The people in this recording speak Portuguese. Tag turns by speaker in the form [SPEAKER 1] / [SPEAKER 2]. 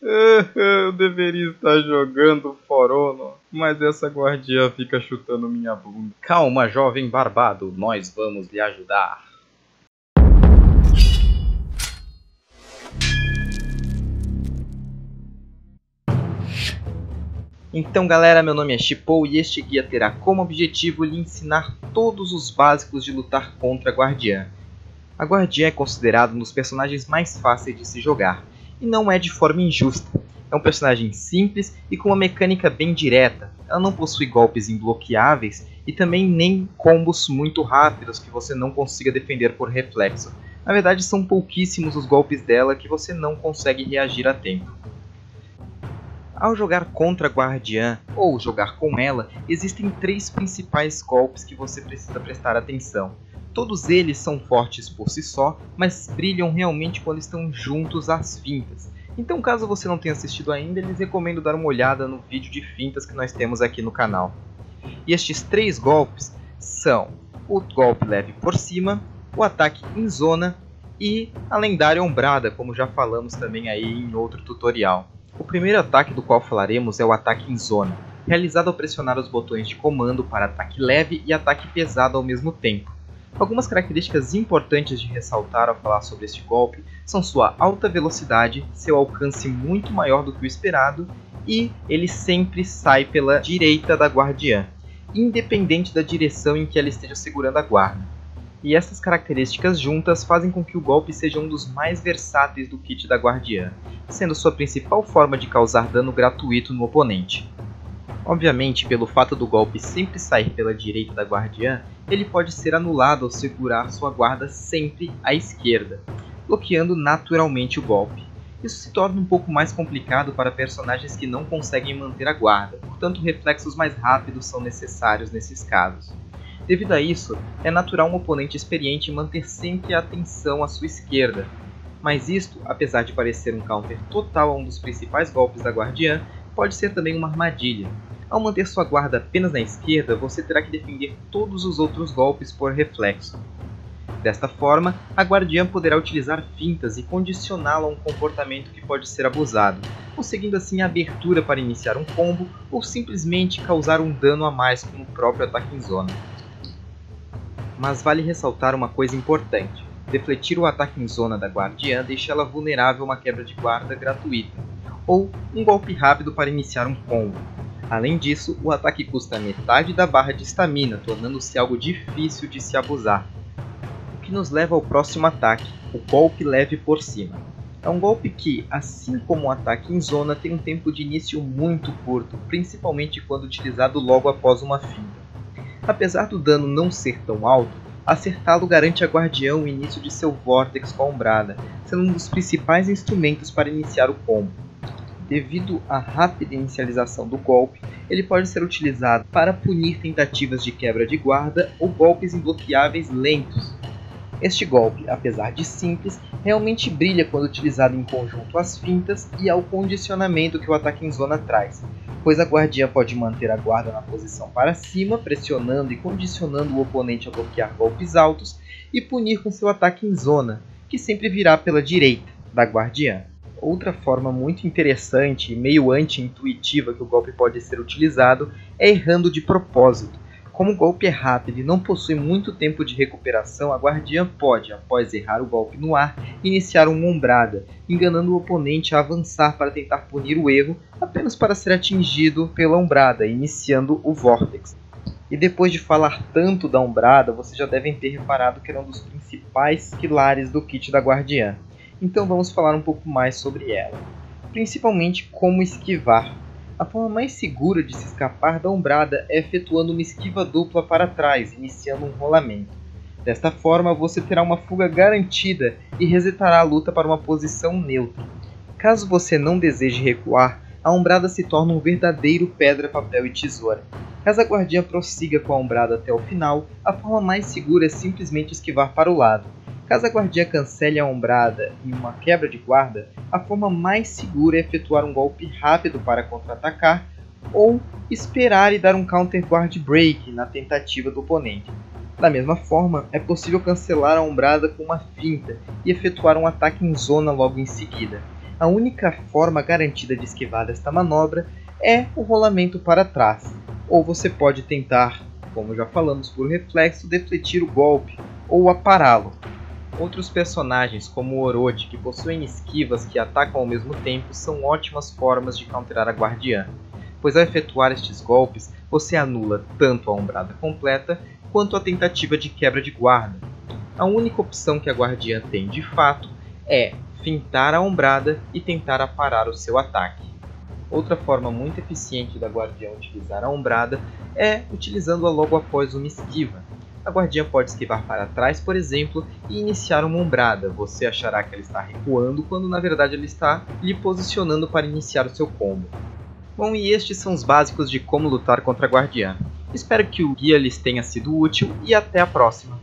[SPEAKER 1] Eu deveria estar jogando Forono, mas essa guardiã fica chutando minha bunda.
[SPEAKER 2] Calma, jovem barbado, nós vamos lhe ajudar. Então galera, meu nome é Chipou e este guia terá como objetivo lhe ensinar todos os básicos de lutar contra a Guardiã. A Guardiã é considerada um dos personagens mais fáceis de se jogar, e não é de forma injusta. É um personagem simples e com uma mecânica bem direta. Ela não possui golpes imbloqueáveis e também nem combos muito rápidos que você não consiga defender por reflexo. Na verdade, são pouquíssimos os golpes dela que você não consegue reagir a tempo. Ao jogar contra a Guardiã ou jogar com ela, existem três principais golpes que você precisa prestar atenção. Todos eles são fortes por si só, mas brilham realmente quando estão juntos às fintas. Então, caso você não tenha assistido ainda, lhes recomendo dar uma olhada no vídeo de fintas que nós temos aqui no canal. E estes três golpes são o golpe leve por cima, o ataque em zona e a lendária ombrada, como já falamos também aí em outro tutorial. O primeiro ataque do qual falaremos é o ataque em zona, realizado ao pressionar os botões de comando para ataque leve e ataque pesado ao mesmo tempo. Algumas características importantes de ressaltar ao falar sobre este golpe são sua alta velocidade, seu alcance muito maior do que o esperado e ele sempre sai pela direita da guardiã, independente da direção em que ela esteja segurando a guarda. E essas características juntas fazem com que o golpe seja um dos mais versáteis do kit da guardiã, sendo sua principal forma de causar dano gratuito no oponente. Obviamente, pelo fato do golpe sempre sair pela direita da guardiã, ele pode ser anulado ao segurar sua guarda sempre à esquerda, bloqueando naturalmente o golpe. Isso se torna um pouco mais complicado para personagens que não conseguem manter a guarda, portanto reflexos mais rápidos são necessários nesses casos. Devido a isso, é natural um oponente experiente manter sempre a atenção à sua esquerda, mas isto, apesar de parecer um counter total a um dos principais golpes da Guardiã, pode ser também uma armadilha, ao manter sua guarda apenas na esquerda, você terá que defender todos os outros golpes por reflexo. Desta forma, a guardiã poderá utilizar fintas e condicioná-la a um comportamento que pode ser abusado, conseguindo assim a abertura para iniciar um combo ou simplesmente causar um dano a mais com o próprio ataque em zona. Mas vale ressaltar uma coisa importante. Defletir o ataque em zona da guardiã deixa ela vulnerável a uma quebra de guarda gratuita, ou um golpe rápido para iniciar um combo, Além disso, o ataque custa metade da barra de estamina, tornando-se algo difícil de se abusar. O que nos leva ao próximo ataque, o golpe leve por cima. É um golpe que, assim como o ataque em zona, tem um tempo de início muito curto, principalmente quando utilizado logo após uma finta. Apesar do dano não ser tão alto, acertá-lo garante a Guardião o início de seu Vortex com a Ombrada, sendo um dos principais instrumentos para iniciar o combo. Devido à rápida inicialização do golpe, ele pode ser utilizado para punir tentativas de quebra de guarda ou golpes imbloqueáveis lentos. Este golpe, apesar de simples, realmente brilha quando utilizado em conjunto às fintas e ao condicionamento que o ataque em zona traz, pois a guardiã pode manter a guarda na posição para cima, pressionando e condicionando o oponente a bloquear golpes altos e punir com seu ataque em zona, que sempre virá pela direita da guardiã. Outra forma muito interessante e meio anti-intuitiva que o golpe pode ser utilizado é errando de propósito. Como o golpe é rápido e não possui muito tempo de recuperação, a guardiã pode, após errar o golpe no ar, iniciar uma ombrada, enganando o oponente a avançar para tentar punir o erro, apenas para ser atingido pela ombrada, iniciando o Vortex. E depois de falar tanto da ombrada, vocês já devem ter reparado que era um dos principais pilares do kit da guardiã então vamos falar um pouco mais sobre ela. Principalmente como esquivar. A forma mais segura de se escapar da ombrada é efetuando uma esquiva dupla para trás, iniciando um rolamento. Desta forma, você terá uma fuga garantida e resetará a luta para uma posição neutra. Caso você não deseje recuar, a ombrada se torna um verdadeiro pedra, papel e tesoura. Caso a guardiã prossiga com a ombrada até o final, a forma mais segura é simplesmente esquivar para o lado. Caso a guardia cancele a ombrada em uma quebra de guarda, a forma mais segura é efetuar um golpe rápido para contra-atacar ou esperar e dar um counter guard break na tentativa do oponente. Da mesma forma, é possível cancelar a ombrada com uma finta e efetuar um ataque em zona logo em seguida. A única forma garantida de esquivar desta manobra é o rolamento para trás, ou você pode tentar, como já falamos por reflexo, defletir o golpe ou apará-lo. Outros personagens, como Orochi, que possuem esquivas que atacam ao mesmo tempo, são ótimas formas de counterar a Guardiã, pois ao efetuar estes golpes, você anula tanto a ombrada completa quanto a tentativa de quebra de guarda. A única opção que a Guardiã tem de fato é fintar a ombrada e tentar aparar o seu ataque. Outra forma muito eficiente da Guardiã utilizar a ombrada é utilizando-a logo após uma esquiva. A Guardiã pode esquivar para trás, por exemplo, e iniciar uma ombrada. Você achará que ela está recuando, quando na verdade ela está lhe posicionando para iniciar o seu combo. Bom, e estes são os básicos de como lutar contra a Guardiã. Espero que o guia lhes tenha sido útil e até a próxima!